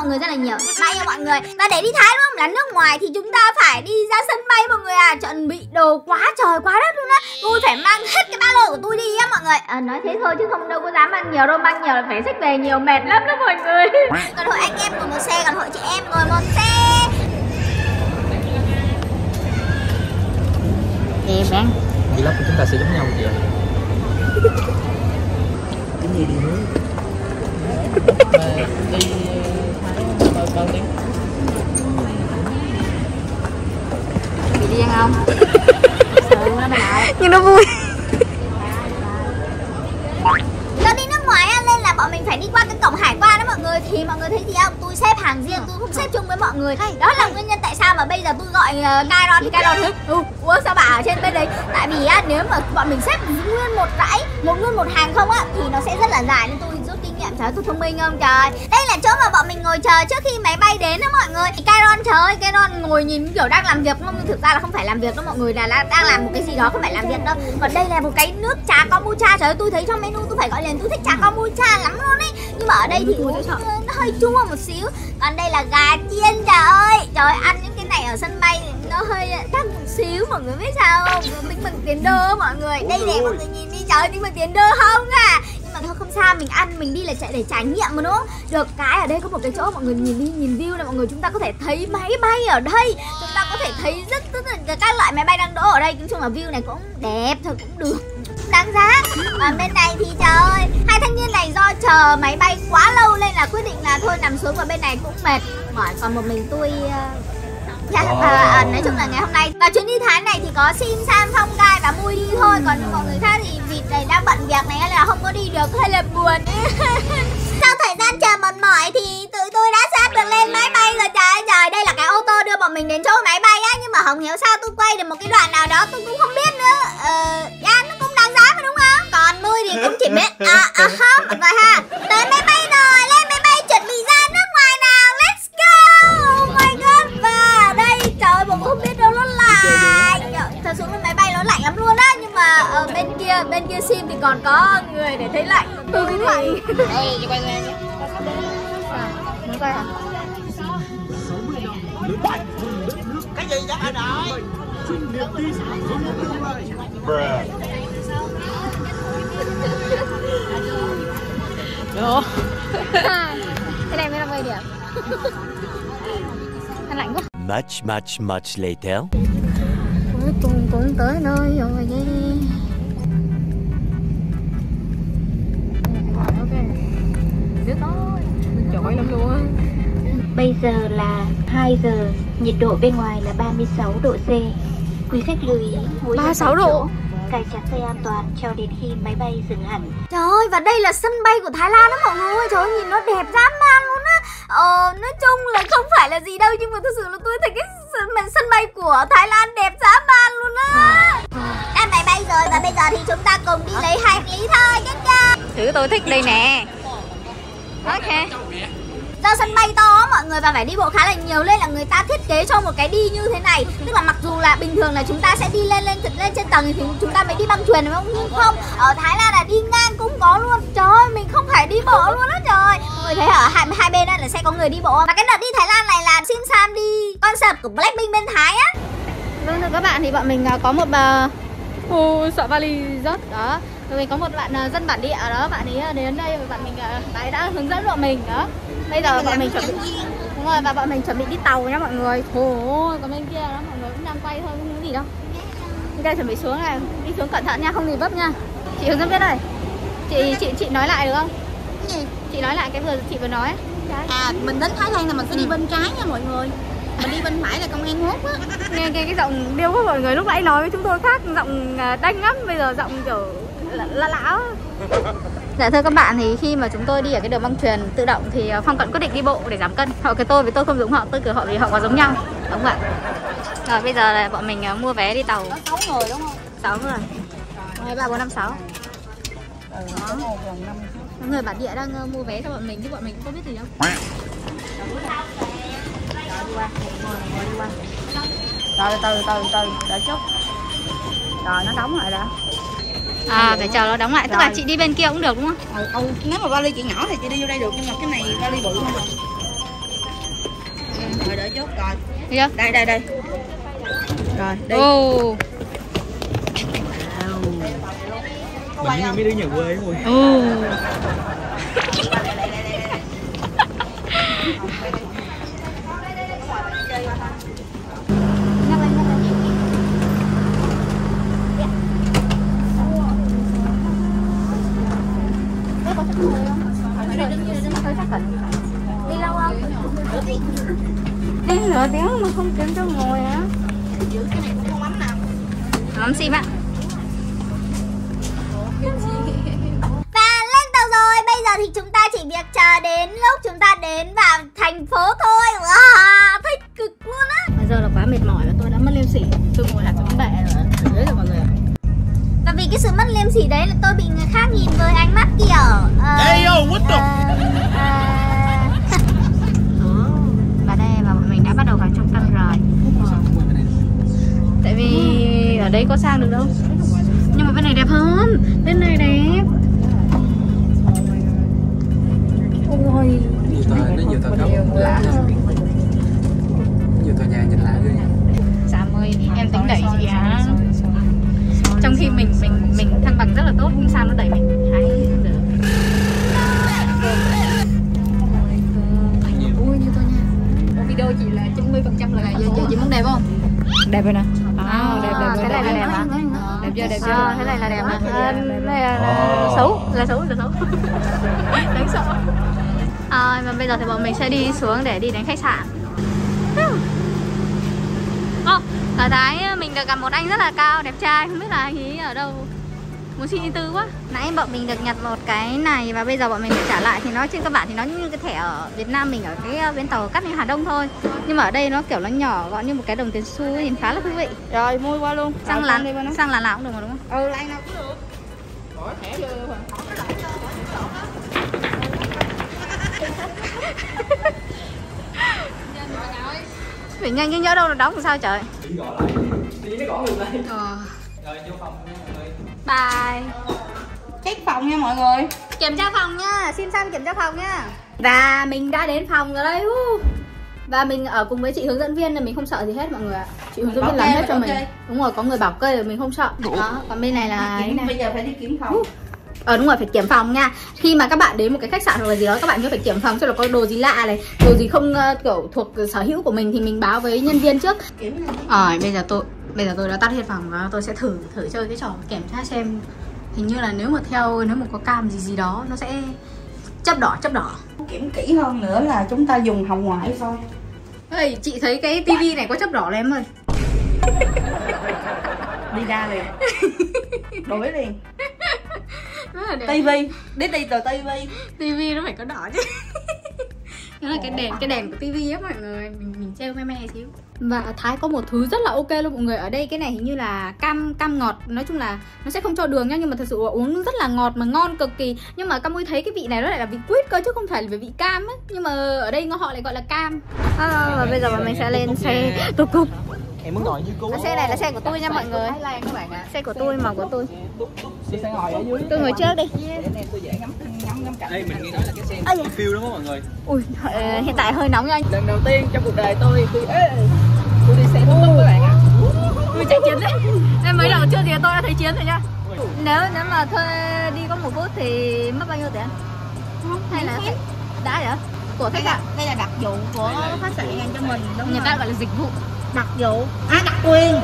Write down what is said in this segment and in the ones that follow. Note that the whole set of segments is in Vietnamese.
mọi người rất là nhiều. Bye nha mọi người. Và để đi Thái đúng không? Là nước ngoài thì chúng ta phải đi ra sân bay mọi người à. Chuẩn bị đồ quá trời quá đất luôn á. Tôi phải mang hết cái ba lô của tôi đi á mọi người. À, Nói thế thôi chứ không đâu có dám mang nhiều đâu. Mang nhiều là phải xách về nhiều mệt lắm đó mọi người. Còn hội anh em ngồi một xe Còn hội chị em ngồi một xe. Đẹp bạn Vlog của chúng ta sẽ giống nhau chị ạ Cái gì đi nữa? Đi tiếng Chị đi ăn không? Sợ nó nào Nhưng nó vui. Do đi nước ngoài nên là bọn mình phải đi qua cái cổng hải quan đó mọi người. Thì mọi người thấy gì không? Tôi xếp hàng riêng, tôi không xếp chung với mọi người. Đó là nguyên nhân tại sao mà bây giờ tôi gọi Kairon thì Kairon thấy ừ, Ủa sao bà ở trên bên đấy? Tại vì á, nếu mà bọn mình xếp nguyên một dãy, một nguyên một hàng không á Thì nó sẽ rất là dài. Nên tôi Trời tôi thông minh không trời? Đây là chỗ mà bọn mình ngồi chờ trước khi máy bay đến đó mọi người. Kairon trời ơi, Kairon ngồi nhìn kiểu đang làm việc Nhưng thực ra là không phải làm việc đâu mọi người là đang làm một cái gì đó không phải làm việc đâu. Còn đây là một cái nước trà kombucha. Trời ơi tôi thấy trong menu tôi phải gọi liền tôi thích trà kombucha lắm luôn ấy. Nhưng mà ở đây thì uống nó hơi chua một xíu. Còn đây là gà chiên trời ơi. Trời ơi, ăn những cái này ở sân bay nó hơi đắt một xíu mọi người biết sao không? Tính bằng tiền đô mọi người. Đây nè mọi người nhìn đi. Trời ơi bằng tiền đô không à mà thôi không sao mình ăn mình đi là chạy để trải nghiệm mà nữa được cái ở đây có một cái chỗ mọi người nhìn đi nhìn view này mọi người chúng ta có thể thấy máy bay ở đây. Chúng ta có thể thấy rất rất là các loại máy bay đang đỗ ở đây. Nói chung là view này cũng đẹp thôi cũng được đáng giá. Còn bên này thì trời ơi hai thanh niên này do chờ máy bay quá lâu nên là quyết định là thôi nằm xuống và bên này cũng mệt. Mỏi còn một mình tôi uh, Dạ, à, à, nói chung là ngày hôm nay. Và chuyến đi Thái này thì có Sim, Sam, Phong, Gai và Mui đi thôi. Còn mọi người khác thì đang bận việc này là không có đi được hơi là buồn. Sau thời gian chờ mệt mỏi thì tụi tôi đã sắp được lên máy bay rồi. Trời ơi trời Đây là cái ô tô đưa bọn mình đến chỗ máy bay á Nhưng mà không hiểu sao tôi quay được một cái đoạn nào đó tôi cũng không biết nữa. Ờ, yeah, nó cũng đáng giá phải đúng không? Còn Mui thì cũng chỉ biết à, à ha, mọi người ha. Tới máy bay còn có người để thấy lạnh Tôi thấy. lạnh Đây, chị quay ra nhé. Muốn quay hả? Cái gì vậy anh ơi? Đó Thế này mới là 10 điểm. Nó lạnh quá. Much, much, much later. Cuối cùng cũng tới nơi rồi luôn Bây giờ là 2 giờ, nhiệt độ bên ngoài là 36 độ C. Quý khách lưu ý mỗi 36 lần vào độ? Cài chặt dây an toàn cho đến khi máy bay dừng hẳn. Trời ơi, và đây là sân bay của Thái Lan đó mọi người Trời ơi, nhìn nó đẹp dã man luôn á. Ờ, nói chung là không phải là gì đâu Nhưng mà thực sự là tôi thấy cái sân, sân bay của Thái Lan đẹp dã man luôn á. Đã máy bay rồi và bây giờ thì chúng ta cùng đi lấy hành lý thôi. Chưa Thứ tôi thích đây nè. Ok ra sân bay to mọi người và phải đi bộ khá là nhiều nên là người ta thiết kế cho một cái đi như thế này. Tức là mặc dù là bình thường là chúng ta sẽ đi lên lên lên trên tầng thì chúng ta mới đi băng thuyền đúng không? Nhưng không ở Thái Lan là đi ngang cũng có luôn. Trời ơi mình không phải đi bộ luôn á trời mọi người thấy ở hai hai bên đó là sẽ có người đi bộ và cái đợt đi Thái Lan này là xin Sam đi concert của Blackpink bên Thái á. Vâng thưa các bạn thì bọn mình à, có một bà Ô, sợ vali rất đó Rồi mình có một bạn à, dân bản địa đó Bạn ấy à, đến đây và bạn mình bạn ấy đã hướng dẫn bọn mình đó. Bây giờ bọn mình chuẩn bị Đúng rồi và bọn mình chuẩn bị đi tàu nhá mọi người. Trời ơi còn bên kia đó mọi người cũng đang quay thôi không có gì đâu. Bây giờ chuẩn bị xuống này Đi xuống cẩn thận nha không thì vấp nha. Chị hướng dẫn biết đây Chị chị chị nói lại được không? Cái gì? Chị nói lại cái vừa chị vừa nói. Ấy. À mình đến Thái Lan là mình sẽ đi bên trái nha mọi người. Mình đi bên phải là công an hốt á. Nghe cái cái giọng điêu của mọi người lúc nãy nói với chúng tôi khác giọng à, đanh lắm bây giờ giọng kiểu lạ lạ lạ Dạ thưa các bạn thì khi mà chúng tôi đi ở cái đường băng thuyền tự động thì à, Phong Cận quyết định đi bộ để giảm cân. Họ cái tôi với tôi không giống họ, tôi kiểu họ vì họ có giống nhau. Đúng không ạ? Rồi bây giờ là bọn mình à, mua vé đi tàu. Có 6 người đúng không? 6 người. 2, 3, 4, 5, 6 Đó. Người bản địa đang mua vé cho bọn mình chứ bọn mình cũng không biết gì đâu. Rồi từ từ từ đợi chút. Rồi nó đóng lại đã À phải chờ nó đóng lại, tức là chị đi bên kia cũng được đúng không? ừ, ừ, Nếu mà vali chị nhỏ thì chị đi vô đây được Nhưng mà cái này vali bự hơn rồi rồi đợi chút rồi. Chưa? đây đây đây. Rồi đi. Ồ. Mình như mấy đứa nhà quê đúng không? nửa tiếng mà không kiếm cho ngồi á. Mắm xìm ạ. Và lên tàu rồi, bây giờ thì chúng ta chỉ việc chờ đến lúc chúng ta đến vào thành phố thôi Wow, thích cực luôn á Bây giờ là quá mệt mỏi và tôi đã mất liêm sỉ. Tôi ngồi hẳn trong bệ rồi. Đấy rồi mọi người ạ. Và vì cái sự mất liêm sỉ đấy là tôi bị người khác nhìn với ánh mắt kiểu ờ, Ê, yo, what the- ờ, ờ, Và đây và bọn mình đã bắt đầu vào trung tâm rồi. Tại vì ở đây có sang được đâu. Nhưng mà bên này đẹp hơn. Bên này đẹp. Ôi. nhiều tòa nó nhiều lạ nhiều tòa nhà nhìn lạ ghê Sam ơi, em tính đẩy chị á. Trong khi mình mình mình thăng bằng rất là tốt nhưng Sam nó đẩy mình hai giờ. Ui như tôi nha. Video chị là 90% là giờ giờ chị muốn đẹp không? Đẹp rồi nè. À, đẹp đẹp cái này là đẹp hả? Đẹp chưa đẹp chưa? Ờ, thế này là đẹp hả? À, đây là, xấu, là xấu, là xấu. Đáng sợ. À, và bây giờ thì bọn mình sẽ đi xuống để đi đến khách sạn. Ồ, ở Thái mình được gặp một anh rất là cao, đẹp trai, không biết là anh ấy ở đâu Muốn xin đi tư quá. Nãy bọn mình được nhặt một cái này và bây giờ bọn mình phải trả lại Thì nó trên cơ bản thì nó như cái thẻ ở Việt Nam mình ở cái uh, bến tàu cắt lên Hà Đông thôi. Nhưng mà ở đây nó kiểu nó nhỏ gọn như một cái đồng tiền xu ấy, nhìn khá là thú vị. Rồi mua qua luôn. Sang Rồi, là, đi nó sang là nào cũng được mà đúng không? ừ lại nào cũng được. Phải nhanh chứ nhớ đâu là đóng làm sao trời? Ờ. Bye. Check phòng nha mọi người. Kiểm tra phòng nha, xin Sam kiểm tra phòng nha. Và mình đã đến phòng rồi đấy uh. Và mình ở cùng với chị hướng dẫn viên nên mình không sợ gì hết mọi người ạ. Chị hướng dẫn viên làm hết cho bảo mình. Đúng rồi, có người bảo kê rồi mình không sợ. Đó, còn bên này là này. bây giờ phải đi kiểm phòng. Ờ đúng rồi, phải kiểm phòng nha. Khi mà các bạn đến một cái khách sạn hoặc là gì đó Các bạn nhớ phải kiểm phòng xem là có đồ gì lạ này Đồ gì không ờ, kiểu thuộc sở hữu của mình Thì mình báo với nhân viên trước. Ờ, bây giờ tôi bây giờ tôi đã tắt hết phòng và tôi sẽ thử thử chơi cái trò kiểm tra xem. Hình như là nếu mà theo nếu mà có cam gì gì đó nó sẽ chấp đỏ chấp đỏ. kiểm kỹ hơn nữa là chúng ta dùng hồng ngoại thôi. Ê, chị thấy cái tivi này có chấp đỏ này em ơi. đi ra liền. Đổi liền. Là tivi. Đít đi từ tivi. Tivi nó phải có đỏ chứ. Đó là cái đèn cái đèn của tivi á mọi người. Mình mình treo me me xíu và Thái có một thứ rất là ok luôn mọi người. Ở đây cái này hình như là cam cam ngọt. Nói chung là nó sẽ không cho đường nhá nhưng mà thật sự uống rất là ngọt mà ngon cực kỳ. Nhưng mà Cam ơi thấy cái vị này nó lại là vị quýt cơ chứ không phải là vị cam ấy nhưng mà ở đây họ lại gọi là cam. À, và bây giờ bọn mình sẽ lên xe tục cục. Em muốn ngồi dưới cứu xe này là xe của tôi nha mọi người. Xe của tôi màu của tôi. Chị sẽ ngồi ở dưới tôi ngồi trước đi. Đây mình nghe nói là cái xe phiêu đúng không mọi người? Ui ờ, hiện tại hơi nóng nha anh. Lần đầu tiên trong cuộc đời tôi tôi tôi đi xe tuk tuk các bạn ạ. Tôi chạy chiến đấy. Nên mới đầu chưa thì tôi đã thấy chiến rồi nha Nếu nếu mà thuê đi có một phút thì mất bao nhiêu tiền? Hay là đã vậy? Của khách sạn. đây là đặc vụ của khách sạn dành cho mình đúng Người ta gọi là dịch vụ. Đặc vụ à đặc quyền.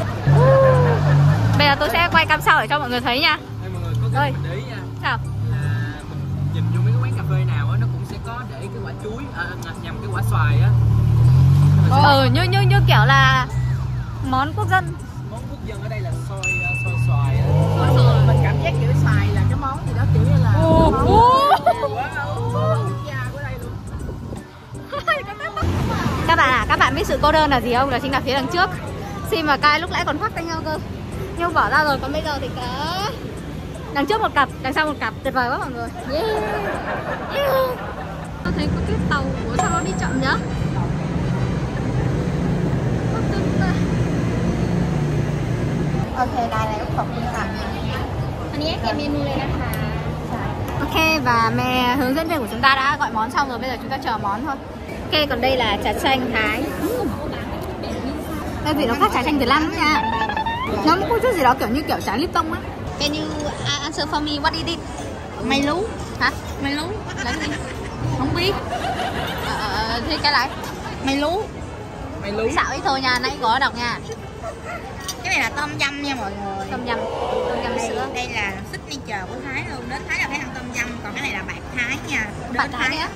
Bây giờ tôi sẽ quay cam sau để cho mọi người thấy nha. Đây mọi người có cái để ý nha. Sao? là mình nhìn vô mấy cái quán cà phê nào á nó cũng sẽ có để cái quả chuối à, à, nhầm cái quả xoài á Ừ như như như kiểu là món quốc dân. Món quốc dân ở đây là xôi xôi xoài á. Mình cảm giác kiểu xài là cái món gì đó kiểu như là luôn. Các bạn à, các bạn biết sự cô đơn là gì không? Đó chính là phía đằng trước. Sim và Kai lúc nãy còn khoác tay nhau cơ. Nhưng bỏ ra rồi, còn bây giờ thì có Đằng trước một cặp, đằng sau một cặp. Tuyệt vời quá mọi người. Yeah. Yeah. Tôi thấy có cái tàu của sao nó đi chậm nhá Có tin ta. โอเคได้แล้วขอบคุณค่ะ อันนี้เตรียมเมนูเลยนะคะ Ok và mẹ hướng dẫn viên của chúng ta đã gọi món xong rồi bây giờ chúng ta chờ món thôi Ok, còn đây là trà chanh Thái Đây vị nó khác trà chanh Việt Nam nha Nó có chút gì đó kiểu như kiểu trà Lipton á Can you answer for me what is it? Mày lú Hả? Mày lú Là cái gì? Không biết Ờ, thì cái lại Mày lú Mày lú Xạo ít thôi nha, nãy có đọc nha Cái này là tôm yum nha mọi người. Tôm yum, tôm yum đây, sữa. Đây là signature của Thái luôn Đến Thái là phải ăn tôm yum Còn cái này là bạc Thái nha. Đến Bạc Thái á?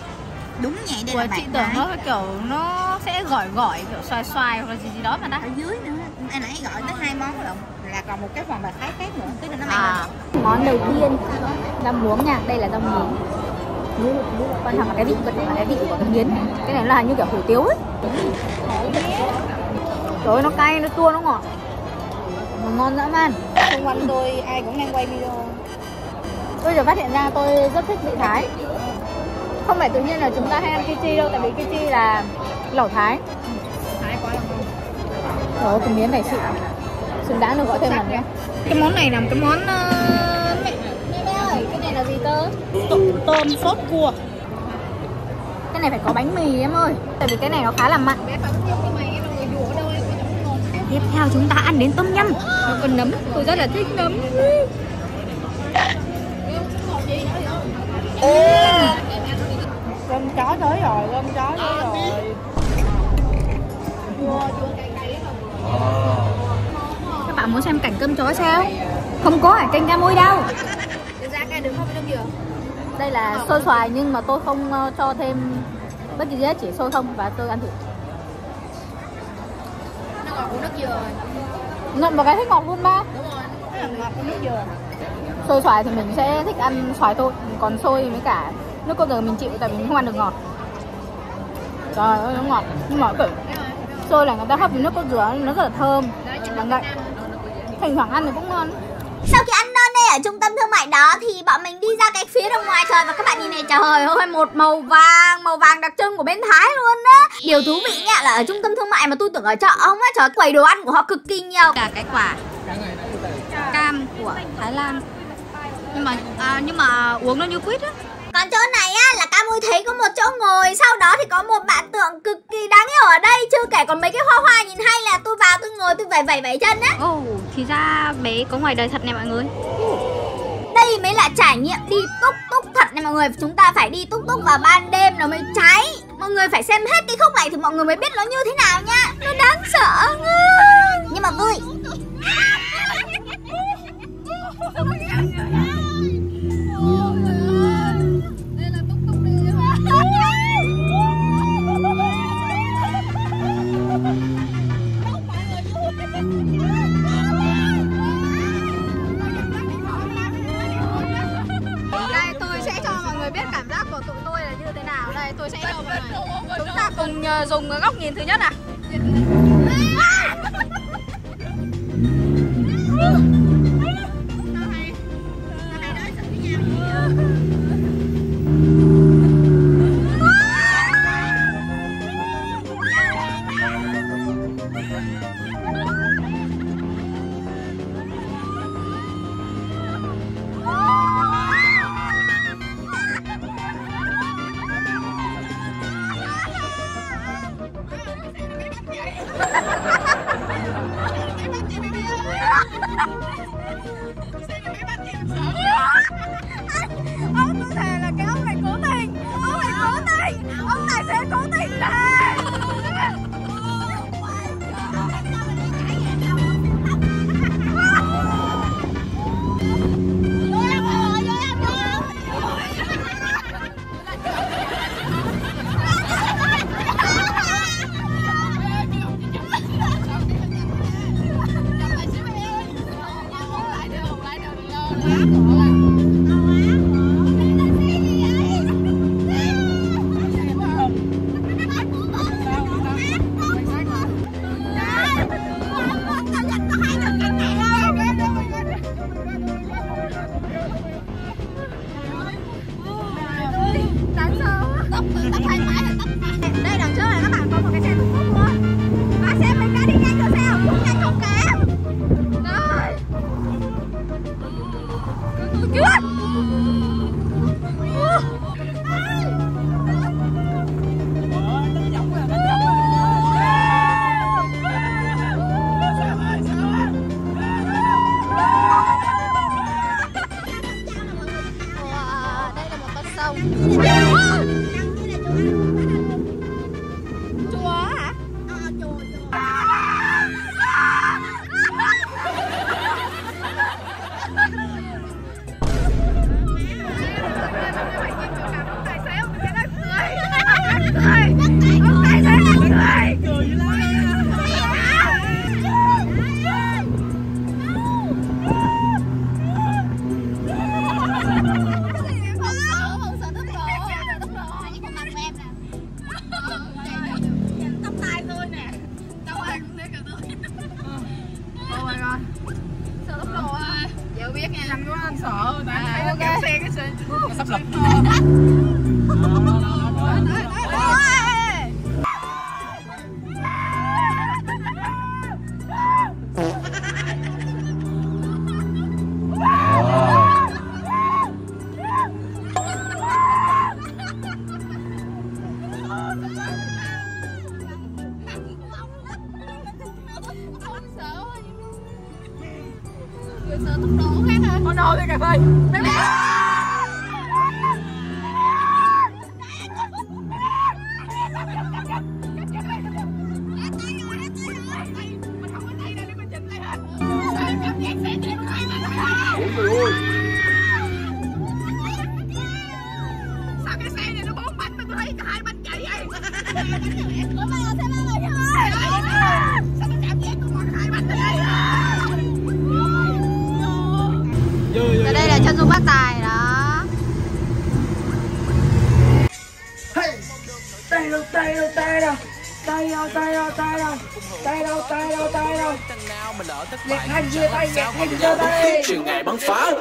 Đúng vậy đây Ủa, là bạc chị tưởng Thái nó kiểu nó sẽ gỏi gỏi kiểu xoài xoài hoặc là gì gì đó mà ta. Ở dưới nữa. Anh nãy gọi tới hai món lận Là còn một cái phần bạc Thái khác nữa. Tức là nó mang À, món đầu tiên rau muống nha, đây là rau muống. Quan trọng là cái vị vẫn là cái vị của cái miến cái này là như kiểu hủ tiếu ấy. Trời ơi nó cay nó chua nó ngọt ngon dã man. Xung quanh tôi ai cũng đang quay video. Tôi giờ phát hiện ra tôi rất thích vị thái. Không phải tự nhiên là chúng ta hay ăn kichi đâu tại vì kichi là lẩu thái. Thái quá là ngon. Trời ơi, cái miến này xịn. Xứng đáng được gọi thêm lần nữa Cái món này là một cái món uh, mẹ mẹ ơi cái này là gì tơ tôm sốt cua. Cái này phải có bánh mì em ơi. Tại vì cái này nó khá là mặn tiếp theo chúng ta ăn đến tôm nhâm. Nó còn nấm tôi rất là thích nấm. Cơm chó tới rồi, cơm chó tới rồi. các bạn muốn xem cảnh cơm chó sao? Không có ở kênh ca môi đâu đây là xôi xoài nhưng mà tôi không ờ, cho thêm bất kỳ gì hết chỉ xôi không và tôi ăn thử của nước dừa. Ngậm một cái thích ngọt luôn ba Đúng rồi, là ngọt của nước dừa xôi xoài thì mình sẽ thích ăn xoài thôi còn xôi với cả nước cốt dừa mình chịu tại vì mình không ăn được ngọt. Trời ơi nó ngọt nhưng mà kiểu xôi là người ta hấp với nước cốt dừa nó rất là thơm. Và ngậy thỉnh thoảng ăn thì cũng ngon. Sau khi ăn ở trung tâm thương mại đó thì bọn mình đi ra cái phía đông ngoài trời và các bạn nhìn này trời ơi một màu vàng màu vàng đặc trưng của bên Thái luôn á. Điều thú vị nha là ở trung tâm thương mại mà tôi tưởng ở chợ ông á trời quầy đồ ăn của họ cực kỳ nhiều. Cả cái quả cam của Thái Lan Nhưng mà à, nhưng mà uống nó như quýt á Còn chỗ này á là ca mui thấy có một chỗ ngồi Sau đó thì có một bạn tượng cực kỳ đáng yêu ở đây Chưa kể còn mấy cái vẩy vẩy vẩy chân á. Ồ, thì ra bé có ngoài đời thật này mọi người. Đây mới là trải nghiệm đi túc túc thật này mọi người. Chúng ta phải đi túc túc vào ban đêm nó mới cháy. Mọi người phải xem hết cái khúc này thì mọi người mới biết nó như thế nào nha. Nó đáng sợ Nhưng mà vui Ờ, dùng góc nhìn thứ nhất à sợ lắm rồi, dạ giờ biết nha. Anh quá anh sợ. Tại à, okay. xe cái xe. Sắp lật. thôi nồi đi cà phê. Tay đâu tay đâu tay đâu tay đâu tay đâu tay đâu tay đâu tay đâu tay đâu nhạc thanh giơ tay nhạc thanh giơ tay. Trường ngày bắn phá